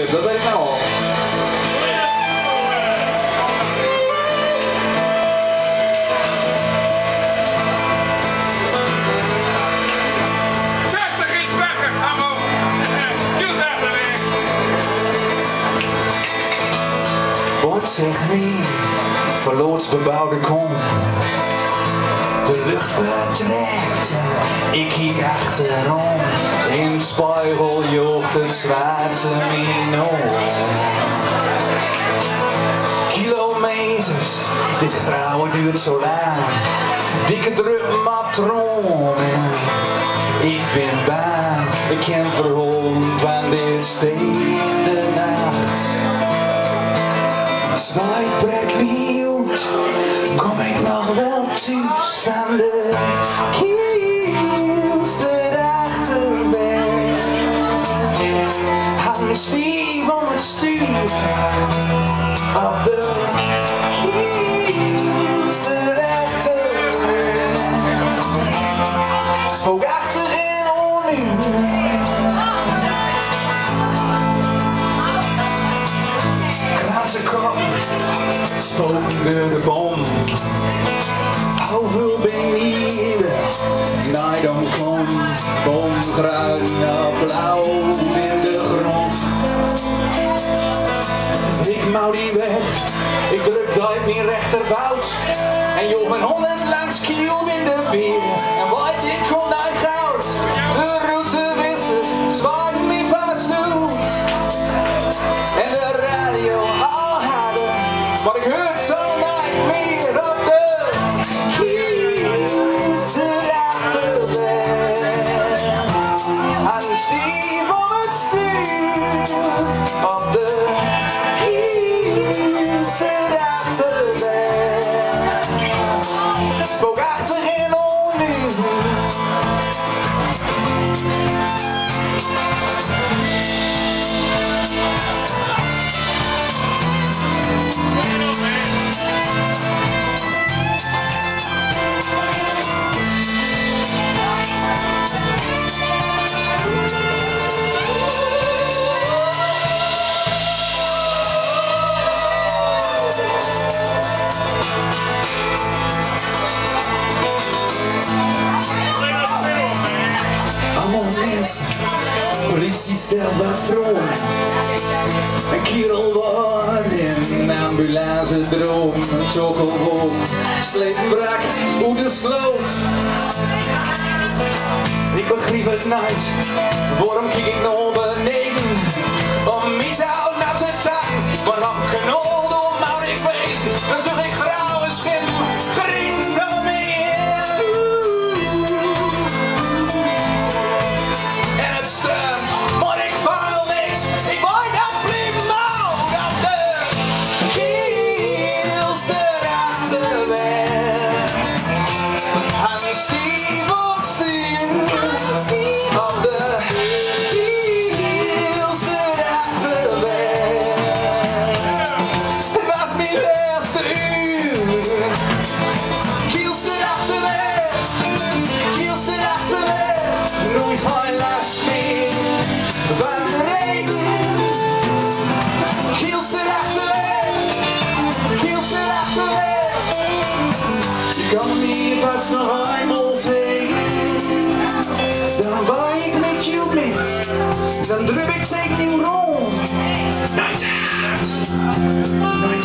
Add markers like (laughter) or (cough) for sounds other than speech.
ik nou zegt (laughs) niet, verloods bebouwde kom. De lucht betrekt, ik kijk achterom. In spiegel jocht het zwarte mino. Kilometers, dit grauwe duurt zo lang. Dikke druk map dromen. Ik ben bang, ik ken verholen van dit steende Kom ik nog wel thuis van de kielste achterberg. Hand stief om het stuur, op de de bom. Hoeveel ben hier, nee dan kom, bom naar blauw in de grond. Ik mouw die weg, ik druk duif mijn rechterwoud. En joh mijn honderd langs kiel in de weer. Politie stelt wat voor. Een kerel wordt in ambulance droom. Een tokkelboom, sleep brak hoe de sloot. Ik begreep het nooit, waarom And drybek, take you room. Night hat. Night